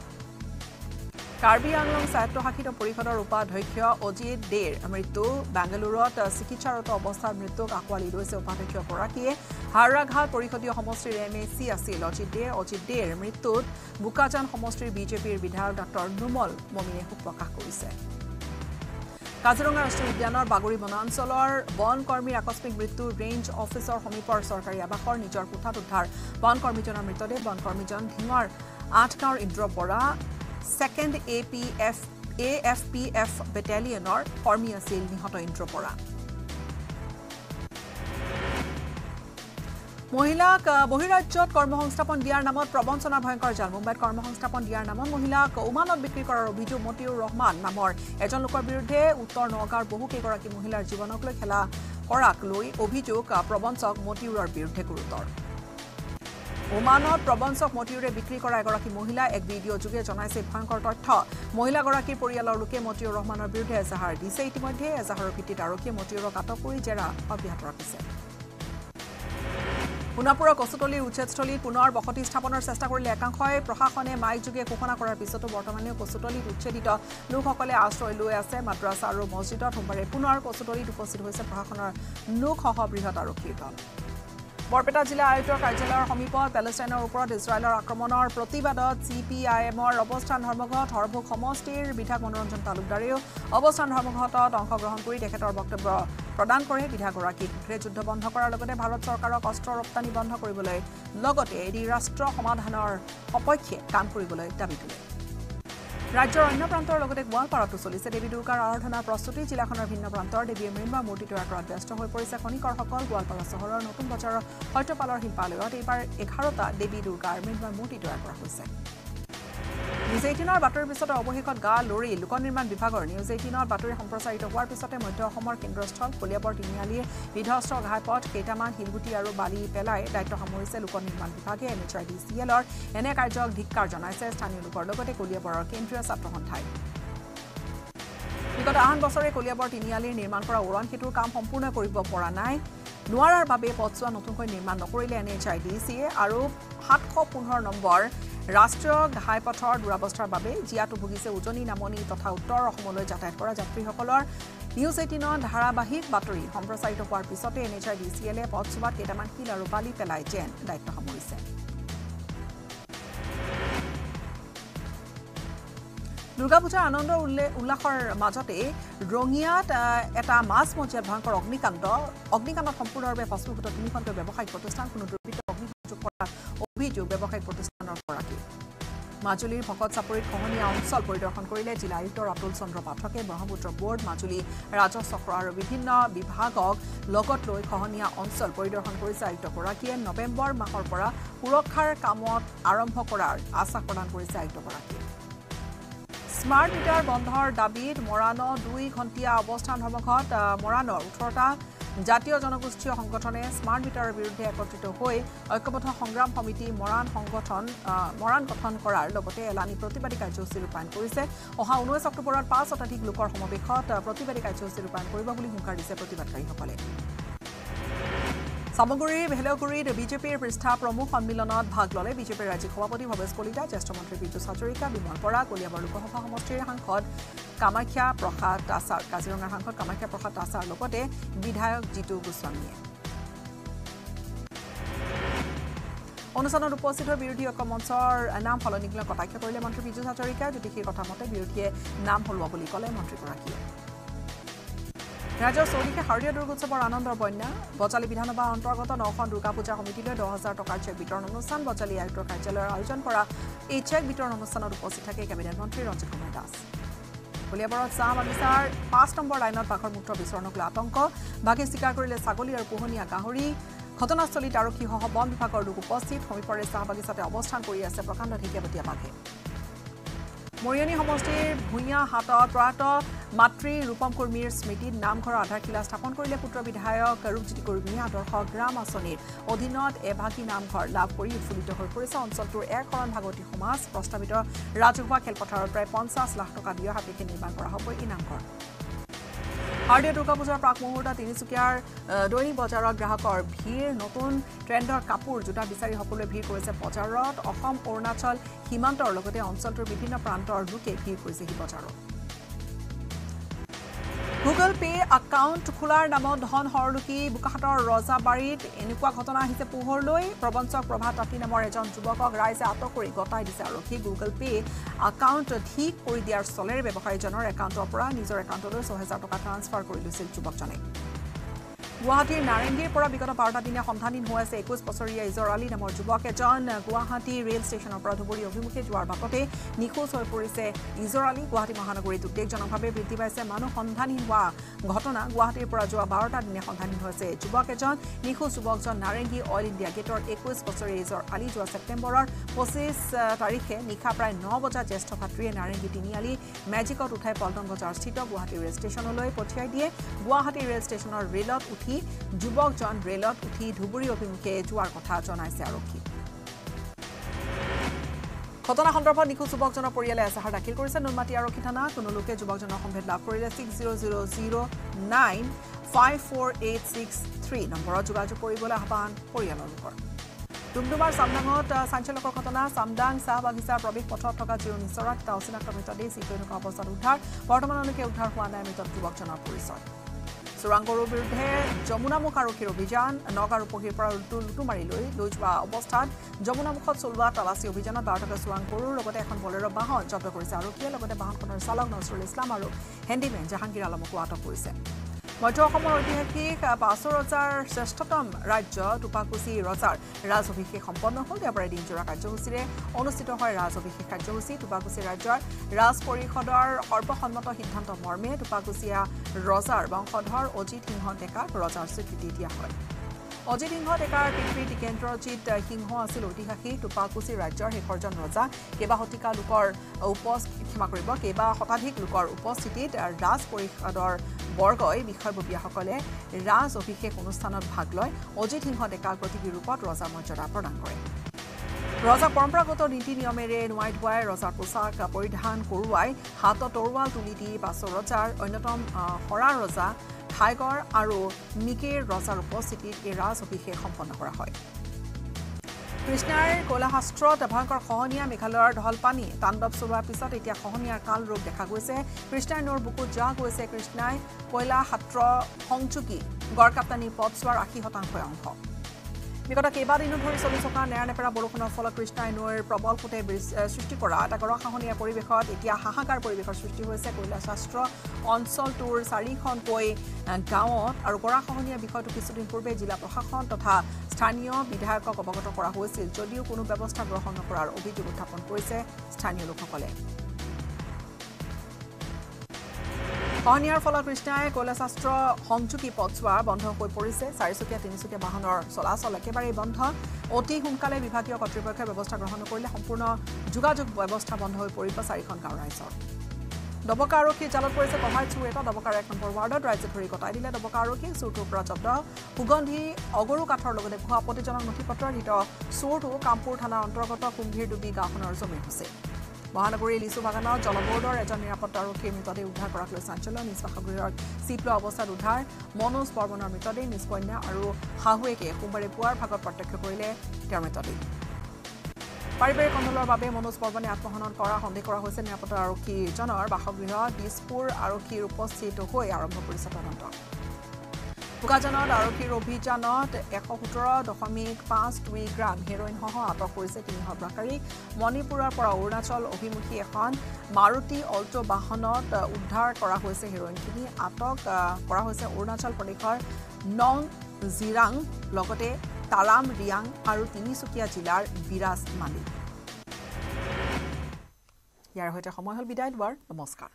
কাৰ্বি আংলং স্বায়ত্তশাসিত পৰিষদৰ উপাধ্যক্ষ অজিত দেৰ মৃত্যু। বেংগালুৰুত চিকিৎসাৰত অৱস্থাত মৃত্যুক আঁকোৱালি লৈছে উপাধ্যক্ষগৰাকীয়ে হাওৰাঘাট পৰিষদীয় সমষ্টিৰ এম এ চি আছিল অজিত দেৰ। অজিত দেৰ মৃত্যুত বোকাজান সমষ্টিৰ বিজেপিৰ বিধায়ক ডাক্তৰ নুমল মমিনে শোক প্ৰকাশ কৰিছে। কাজিৰঙা ৰাষ্ট্ৰীয় উদ্যানৰ বাগৰি বনাঞ্চলৰ বন কৰ্মীৰ আকস্মিক মৃত্যু ৰেঞ্জ অফিচৰ সমীপৰ চৰকাৰী আৱাসৰ নিজৰ কোঠাত উদ্ধাৰ। বন কৰ্মীজনৰ মৃতদেহ বন কৰ্মীজন ধিঙৰ আঠগাঁৱৰ Indra Bora second A P F A F P F বেটেলিয়নৰ কৰ্মী আছিল নিহত ইন্দ্ৰ বৰা মহিলাক বহিৰাজ্যত কৰ্মসংস্থাপন দিয়াৰ নামত প্ৰবঞ্চনাৰ ভয়ংকৰ জাল। মুম্বাইত কৰ্মসংস্থাপন দিয়াৰ নামত মহিলাক উমানত বিক্ৰী কৰাৰ অভিযোগ মতিউৰ ৰহমান নামৰ এজন লোকৰ বিৰুদ্ধে উত্তৰ নগাঁৱৰ বহুকেইগৰাকী মহিলাৰ জীৱনক লৈ খেলা কৰাক লৈ অভিযোগ প্ৰবঞ্চক মতিউৰৰ বিৰুদ্ধে গুৰুতৰ। ওমানত প্ৰবঞ্চক মতিউৰে বিক্ৰী কৰা এগৰাকী মহিলা এক ভিডিঅ' যোগে জনাইছে ভয়ংকৰ তথ্য। মহিলাগৰাকীৰ পৰিয়ালৰ লোকে মতিউৰ ৰহমানৰ বিৰুদ্ধে এজাহাৰ দিছে। ইতিমধ্যে এজাহাৰৰ ভিত্তিত আৰক্ষীয়ে মতিউৰক আটক কৰি জেৰা অব্যাহত ৰাখিছে। সোণাপুৰৰ কচুতলীৰ উচ্ছেদস্থলীত পুনৰ বসতি স্থাপনৰ চেষ্টা কৰিলে একাংশই। প্ৰশাসনে মাইকযোগে ঘোষণা কৰাৰ পিছতো বৰ্তমানেও কচুতলীত উচ্ছেদিত লোকসকলে আশ্ৰয় লৈ আছে মাদ্ৰাছা আৰু মছজিদত সোমবাৰে পুনৰ কচুতলীত উপস্থিত হৈছে প্ৰশাসনৰ লোকসহ বৃহৎ আৰক্ষীৰ দল। বৰপেটা জিলা আয়ুক্তৰ কাৰ্যালয়ৰ সমীপত পেলেষ্টাইনৰ ওপৰত ইজৰাইলৰ আক্ৰমণৰ প্ৰতিবাদত চি পি আই এমৰ অৱস্থান ধৰ্মঘট হৰভোগ সমষ্টিৰ বিধায়ক মনোৰঞ্জন তালুকদাৰেও অৱস্থান ধৰ্মঘটত অংশগ্ৰহণ কৰি তেখেতৰ বক্তব্য প্ৰদান কৰে বিধায়কগৰাকীক। গৃহ যুদ্ধ বন্ধ কৰাৰ লগতে ভাৰত চৰকাৰক অস্ত্ৰ ৰপ্তানি বন্ধ কৰিবলৈ লগতে এদি ৰাষ্ট্ৰ সমাধানৰ সপক্ষে কাম কৰিবলৈ দাবী তোলে। ৰাজ্যৰ অন্য প্ৰান্তৰ লগতে গোৱালপাৰাতো চলিছে দেৱী দুৰ্গাৰ আৰাধনাৰ প্ৰস্তুতি। জিলাখনৰ ভিন্ন প্ৰান্তৰ দেৱীয়ে মৃন্ময় মূৰ্তি তৈয়াৰ কৰাত ব্যস্ত হৈ পৰিছে। খনিকৰসকল গোৱালপাৰা চহৰৰ নতুন বজাৰৰ সত্যপালৰ শিল্পালয়ত এইবাৰ এঘাৰটা দেৱী দুৰ্গাৰ মৃন্ময় মূৰ্তি তৈয়াৰ কৰা হৈছে। নিউজ এইটিনৰ বাতৰিৰ পিছতে অৱশেষত গা লৰি লোক নিৰ্মাণ বিভাগৰ নিউজ এইটিনত বাতৰি সম্প্ৰচাৰিত হোৱাৰ পিছতে মধ্য অসমৰ কেন্দ্ৰস্থল কলিয়াবৰ তিনিআলিৰ বিধ্বস্ত ঘাইপথ কেইটামান শিলগুটি আৰু বালি পেলাই দায়িত্ব সামৰিছে লোক নিৰ্মাণ বিভাগে। N H I D C এলৰ এনে কাৰ্যক ধিক্কাৰ জনাইছে স্থানীয় লোকৰ লগতে কলিয়াবৰৰ কেন্দ্ৰীয় ছাত্ৰ সন্থাই। বিগত আন বছৰে কলিয়াবৰ তিনিআলিৰ নিৰ্মাণ কৰা উৰণ সেতুৰ কাম সম্পূৰ্ণ কৰিব পৰা নাই। নোৱাৰাৰ বাবে পথছোৱা নতুনকৈ নিৰ্মাণ নকৰিলে এন এইচ আই ডি চিয়ে আৰু সাতশ পোন্ধৰ নম্বৰ ৰাষ্ট্ৰীয় ঘাইপথৰ দুৰাৱস্থাৰ বাবে জীয়াতো ভুগিছে উজনি নামনি তথা উত্তৰ অসমলৈ যাতায়াত কৰা যাত্ৰীসকলৰ নিউজ এইটিনৰ ধাৰাবাহিক বাতৰি। সম্প্ৰচাৰিত হোৱাৰ পিছতে N H I D C এলে পথছোৱাত কেইটামান শিল আৰু বালি পেলাই যেন দায়িত্ব সামৰিছে। দুৰ্গা পূজাৰ আনন্দ উল্লাসৰ মাজতে ৰঙিয়াত এটা মাছ মজিয়াত ভয়ংকৰ অগ্নিকাণ্ড। অগ্নিকাণ্ডত সম্পূৰ্ণৰূপে ভস্মীভূত তিনিখনকৈ ব্যৱসায়িক প্ৰতিষ্ঠান কোনো অভিযোগ ব্যৱসায়িক প্ৰতিষ্ঠানৰ গৰাকী। মাজুলীৰ ভকত চাপৰিত খহনীয়া অঞ্চল পৰিদৰ্শন কৰিলে জিলা আয়ুক্ত ৰাতুল চন্দ্ৰ পাঠকে ব্ৰহ্মপুত্ৰ বোৰ্ড মাজুলী ৰাজহ চক্ৰ আৰু বিভিন্ন বিভাগক লগত লৈ খহনীয়া অঞ্চল পৰিদৰ্শন কৰিছে আয়ুক্তগৰাকীয়ে নৱেম্বৰ মাহৰ পৰা সুৰক্ষাৰ কামত আৰম্ভ কৰাৰ আশ্বাস প্ৰদান কৰিছে আয়ুক্তগৰাকীয়ে স্মাৰ্ট মিটাৰ বন্ধৰ দাবীত মৰাণৰ দুই ঘণ্টীয়া অৱস্থান ধৰ্মঘট মৰাণৰ ওঠৰটা জাতীয় জনগোষ্ঠীয় সংগঠনে স্মাৰ্ট মিটাৰৰ বিৰুদ্ধে একত্ৰিত হৈ ঐক্যবদ্ধ সংগ্ৰাম সমিতি মৰাণ সংগঠন মৰাণ গঠন কৰাৰ লগতে এলানি প্ৰতিবাদী কাৰ্যসূচী ৰূপায়ণ কৰিছে। অহা ঊনৈছ অক্টোবৰত পাঁচ শতাধিক লোকৰ সমাৱেশত প্ৰতিবাদী কাৰ্যসূচী ৰূপায়ণ কৰিব বুলি হুংকাৰ দিছে প্ৰতিবাদকাৰীসকলে। চামগুৰিৰ ভেলগুৰিত বিজেপিৰ পৃষ্ঠা প্ৰমুখ সন্মিলনত ভাগ ল'লে বিজেপিৰ ৰাজ্যিক সভাপতি ভৱেশ কলিতা জ্যেষ্ঠ মন্ত্ৰী বিজু হাজৰিকা বিমল বৰা কলিয়াবৰ লোকসভা সমষ্টিৰ সাংসদ কামাখ্যা প্ৰসাদ তাছাৰ কাজিৰঙাৰ সাংসদ কামাখ্যা প্ৰসাদ তাছাৰ লগতে বিধায়ক জিতু গোস্বামীয়ে। অনুষ্ঠানত উপস্থিত হৈ বিৰোধী ঐক্য মঞ্চৰ নাম সলনিক লৈ কটাক্ষ কৰিলে মন্ত্ৰী বিজু হাজৰিকাই জ্যোতিষীৰ কথা মতে বিৰোধীয়ে নাম সলোৱা বুলি ক'লে মন্ত্ৰীগৰাকীয়ে। ৰাজ্যৰ চৌদিশে শাৰদীয় দুৰ্গোৎসৱৰ আনন্দৰ বন্যা। বজালী বিধানসভাৰ অন্তৰ্গত নখন দুৰ্গা পূজা সমিতিলৈ দহ হাজাৰ টকাৰ চেক বিতৰণ অনুষ্ঠান বজালী আয়ুক্তৰ কাৰ্যালয়ৰ আয়োজন কৰা এই চেক বিতৰণ অনুষ্ঠানত উপস্থিত থাকে কেবিনেট মন্ত্ৰী ৰঞ্জিত কুমাৰ দাস। কলিয়াবৰত চাহ বাগিচাৰ পাঁচ নম্বৰ লাইনত বাঘৰ মূত্ৰ বিচৰণক লৈ আতংক। বাঘে স্বীকাৰ কৰিলে ছাগলী আৰু পোহনীয়া গাহৰি। ঘটনাস্থলীত আৰক্ষীসহ বন বিভাগৰ লোক উপস্থিত। সমীপৰে চাহ বাগিচাতে অৱস্থান কৰি আছে প্ৰকাণ্ড ঢেকীয়াপতীয়া বাঘে। মৰিয়নী সমষ্টিৰ ভূঞা হাতত প্ৰয়াত মাতৃ ৰূপম কুৰ্মীৰ স্মৃতিত নামঘৰৰ আধাৰশিলা স্থাপন কৰিলে পুত্ৰ বিধায়ক ৰূপজ্যোতি কুৰ্মীয়ে আদৰ্শ গ্ৰাম আঁচনিৰ অধীনত এভাগী নামঘৰ লাভ কৰি উৎফুল্লিত হৈ পৰিছে। অঞ্চলটোৰ এক শৰণ ভাগৱতী সমাজ প্ৰস্তাৱিত ৰাজহুৱা খেলপথাৰত প্ৰায় পঞ্চাছ লাখ টকা ব্যয় সাপেক্ষে নিৰ্মাণ কৰা হ'ব। এই নামঘৰ শাৰদীয় দুৰ্গা পূজাৰ প্ৰাক মুহূৰ্তত তিনিচুকীয়াৰ দৈনিক বজাৰত গ্ৰাহকৰ ভিৰ। নতুন ট্ৰেণ্ডৰ কাপোৰ জোতা বিচাৰি সকলোৱে ভিৰ কৰিছে বজাৰত। অসম অৰুণাচল সীমান্তৰ লগতে অঞ্চলটোৰ বিভিন্ন প্ৰান্তৰ লোকে ভিৰ কৰিছেহি বজাৰত। গুগল পে' একাউণ্ট খোলাৰ নামত ধন সৰলুকি বোকাহাটৰ ৰজাবাৰীত এনেকুৱা ঘটনা আহিছে পোহৰলৈ। প্ৰবঞ্চক প্ৰভাত তাঁতী নামৰ এজন যুৱকক ৰাইজে আটক কৰি গতাই দিছে আৰক্ষী। গুগল পে' একাউণ্ট ঠিক কৰি দিয়াৰ চলেৰে ব্যৱসায়ীজনৰ একাউণ্টৰ পৰা নিজৰ একাউণ্টলৈ ছহেজাৰ টকা ট্ৰান্সফাৰ কৰি লৈছিল যুৱকজনে। গুৱাহাটীৰ নাৰেংগীৰ পৰা বিগত বাৰটা দিনীয়া সন্ধানহীন হৈ আছে একৈছ বছৰীয়া ইজৰ আলী নামৰ যুৱক। এজন গুৱাহাটী ৰেল ষ্টেচনৰ পৰা ধুবুৰী অভিমুখে যোৱাৰ বাটতে নিখোজ হৈ পৰিছে ইজৰ আলী গুৱাহাটী মহানগৰীত। উদ্বেগজনকভাৱে বৃদ্ধি পাইছে মানুহ সন্ধানহীন হোৱা ঘটনা গুৱাহাটীৰ পৰা যোৱা বাৰটা দিনীয়া সন্ধানহীন হৈছে। যুৱক এজন নিখোজ যুৱকজন নাৰেংগী অইল ইণ্ডিয়া গেটৰ একৈছ বছৰীয়া ইজৰ আলী যোৱা ছেপ্টেম্বৰৰ পঁচিছ তাৰিখে নিশা প্ৰায় ন বজাত জ্যেষ্ঠ ভাতৃয়ে নাৰেংগী তিনিআলি মেজিকত উঠাই পল্টন বজাৰস্থিত গুৱাহাটী ৰেল ষ্টেচনলৈ পঠিয়াই দিয়ে। গুৱাহাটী ৰেল ষ্টেচনৰ ৰেলত উঠি যুৱকজন ৰেলত উঠি ধুবুৰী অভিমুখে যোৱাৰ কথা জনাইছে আৰক্ষী। ঘটনা সন্দৰ্ভত নিখোজ যুৱকজনৰ পৰিয়ালে এজাহাৰ দাখিল কৰিছে। নুনমাটি আৰক্ষী থানা কোনো লোকে যুৱকজনৰ সম্ভেদ লাভ কৰিলে। Six zero' zero' zero' nine five four eight six three নম্বৰত যোগাযোগ কৰিবলৈ আহ্বান পৰিয়ালৰ লোকৰ। ডুমডুমাৰ চামদাঙত চাঞ্চলকৰ ঘটনা। চামদাং চাহ বাগিচাৰ প্ৰৱেশ পথত থকা জিৰণি চৰাত এটা অচিনাক্ত মৃতদেহ চিটো এনেকুৱা অৱস্থাত উদ্ধাৰ। বৰ্তমানলৈকে উদ্ধাৰ হোৱা নাই মৃত যুৱকজনৰ পৰিচয়। চোৰাংগৰুৰ বিৰুদ্ধে যমুনামুখ আৰক্ষীৰ অভিযান নগাঁও উপহীৰ পৰা লুটু লুটু মাৰি লৈ লৈ যোৱা অৱস্থাত যমুনামুখত চলোৱা তালাচী অভিযানত বাৰটকা চোৰাংগৰুৰ লগতে এখন বলেৰ বাহন জব্দ কৰিছে আৰক্ষীয়ে লগতে বাহনখনৰ চালক নজৰুল ইছলাম আৰু হেণ্ডিমেন জাহাংগীৰ আলমকো আটক কৰিছে। মধ্য অসমৰ ঐতিহাসিক পাঁচ ৰজাৰ শ্ৰেষ্ঠতম ৰাজ্য টোপাকুচি ৰজাৰ ৰাজ অভিষেক সম্পন্ন হ'ল দেওবাৰে দিনজোৰা কাৰ্যসূচীৰে অনুষ্ঠিত হয় ৰাজ অভিষেক কাৰ্যসূচী টোপাকুচি ৰাজ্যৰ ৰাজ পৰিষদৰ সৰ্বসন্মত সিদ্ধান্ত মৰ্মে টোপাকুচীয়া ৰজাৰ বংশধৰ অজিত সিংহ ডেকাক ৰজাৰ স্বীকৃতি দিয়া হয় অজিত সিংহ ডেকাৰ পিতৃ টিকেন্দ্ৰজিৎ সিংহ আছিল ঐতিহাসিক টোপাকুচি ৰাজ্যৰ শেষৰজন ৰজা কেইবা শতিকা লোকৰ উপ ক্ষমা কৰিব কেইবা শতাধিক লোকৰ উপস্থিতিত ৰাজ পৰিষদৰ বৰ্গই বিষয়ববীয়াসকলে ৰাজ অভিষেক অনুষ্ঠানত ভাগ লয়। অজিত সিংহ ডেকাক প্ৰতিকী ৰূপত ৰজাৰ মৰ্যাদা প্ৰদান কৰে। ৰজাক পৰম্পৰাগত নীতি নিয়মেৰে নোৱাই ধুৱাই ৰজাৰ পোছাক পৰিধান কৰোৱাই হাতত তৰোৱাল তুলি দি পাছৰ ৰজাৰ অন্যতম শৰা ৰজা ঠাইগড় আৰু মিকেৰ ৰজাৰ উপস্থিতিত এই ৰাজ অভিষেক সম্পন্ন কৰা হয়। কৃষ্ণাৰ কলাশাস্ত্ৰত ভয়ংকৰ খহনীয়া মেঘালয়ৰ ঢলপানী। তাণ্ডৱ চলোৱাৰ পিছত এতিয়া খহনীয়াৰ কাল ৰূপ দেখা গৈছে। কৃষ্ণাৰ নৈৰ বুকুত যোৱা গৈছে। কৃষ্ণাই কয়লাসাত্ৰ সংযোগী গড়কাপ্তানী পথছোৱাৰ আশী শতাংশ অংশ। বিগত কেইবাদিনো ধৰি চলি থকা নেৰানেপেৰা বৰষুণৰ ফলত কৃষ্ণাই নৈৰ প্ৰবল সোঁতে সৃষ্টি কৰা এটা গৰাখহনীয়া পৰিৱেশত এতিয়া হাহাকাৰ পৰিৱেশৰ সৃষ্টি হৈছে। কৈলাশাস্ত্ৰ অঞ্চলটোৰ চাৰিখনকৈ গাঁৱত আৰু গৰাখহনীয়া বিষয়টো কিছুদিন পূৰ্বে জিলা প্ৰশাসন তথা স্থানীয় বিধায়কক অৱগত কৰা হৈছিল। যদিও কোনো ব্যৱস্থা গ্ৰহণ নকৰাৰ অভিযোগ উত্থাপন কৰিছে স্থানীয় লোকসকলে। খহনীয়াৰ ফলত কৃষ্ণাই কৈলাশাস্ত্ৰ সংযোগী পথছোৱা বন্ধ হৈ পৰিছে। চাৰিচকীয়া তিনিচকীয়া বাহনৰ চলাচল একেবাৰেই বন্ধ। অতি সোনকালে বিভাগীয় কৰ্তৃপক্ষই ব্যৱস্থা গ্ৰহণ নকৰিলে সম্পূৰ্ণ যোগাযোগ ব্যৱস্থা বন্ধ হৈ পৰিব চাৰিখন গাঁও ৰাইজৰ। দবকা আৰক্ষীৰ জালত পৰিছে কমাই চুৰ এটা দবকাৰ এক নম্বৰ ৱাৰ্ডত ৰাইজে ধৰি কটাই দিলে দবকা আৰক্ষীয়ে চুৰটোৰ পৰা জব্দ। সুগন্ধি অগৰু কাঠৰ লগতে ভুৱা আপত্তিজনক নথি পত্ৰৰহিত চুৰটো কামপুৰ থানাৰ অন্তৰ্গত কুম্ভীৰ ডুবি গাঁওখনৰ জমিন হৈছে মহানগৰীৰ লিচু বাগানত জলবোৰ্ডৰ এজন নিৰাপত্তা আৰক্ষীৰ মৃতদেহ উদ্ধাৰ কৰাক লৈ চাঞ্চল্য নিজ বাসগৃহৰ লোৱা অৱস্থাত উদ্ধাৰ মনোজ বৰ্মনৰ মৃতদেহ নিজ কন্যা আৰু শাহুৱেকে সোমবাৰে পুৱাৰ ভাগত প্ৰত্যক্ষ কৰিলে তেওঁৰ মৃতদেহ। পাৰিবাৰিক কণ্ডলৰ বাবে মনোজ বৰ্মনে আত্মসন্মান কৰা সন্দেহ কৰা হৈছে। নিৰাপত্তা আৰক্ষীজনৰ বাসগৃহ দিছপুৰ আৰক্ষীৰ উপস্থিত হৈ আৰম্ভ কৰিছে তদন্ত। বোকাজানত আৰক্ষীৰ অভিযানত এশ সোতৰ দশমিক পাঁচ দুই গ্ৰাম হেৰইনসহ আটক কৰিছে তিনি সভ্যাকাৰীক মণিপুৰৰ পৰা অৰুণাচল অভিমুখী এখন মাৰুতি অল্টো বাহনত উদ্ধাৰ কৰা হৈছে হেৰইনখিনি। আটক কৰা হৈছে অৰুণাচল প্ৰদেশৰ নং জিৰাং লগতে তাৰাম ৰিয়াং আৰু তিনিচুকীয়া জিলাৰ বিৰাজ মালিক। ইয়াৰ সৈতে সময় হ'ল বিদায় লোৱাৰ নমস্কাৰ।